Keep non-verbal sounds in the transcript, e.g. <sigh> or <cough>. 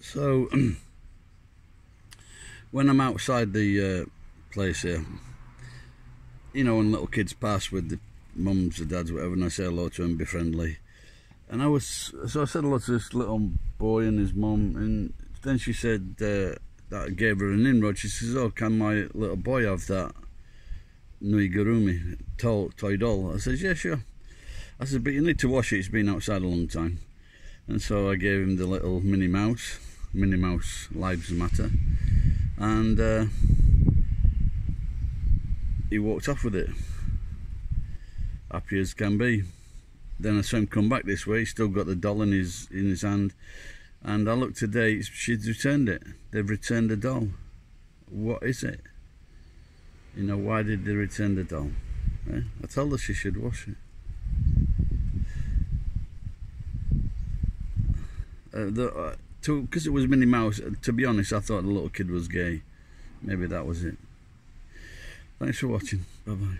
So, <clears throat> when I'm outside the uh, place here, you know, when little kids pass with the mums or dads, whatever, and I say hello to them, be friendly. And I was, so I said hello to this little boy and his mum, and then she said uh, that gave her an inroad. She says, "Oh, can my little boy have that Nuigurumi toy, toy doll?" I says, "Yeah, sure." I said, "But you need to wash it. It's been outside a long time." And so I gave him the little Minnie Mouse, Minnie Mouse Lives Matter, and uh, he walked off with it, happy as can be. Then I saw him come back this way. Still got the doll in his in his hand, and I looked today. She'd returned it. They've returned the doll. What is it? You know why did they return the doll? Eh? I told her she should wash it. Uh, the, uh, to because it was Minnie Mouse. uh, To be honest, I thought the little kid was gay. Maybe that was it. Thanks for watching. Bye bye.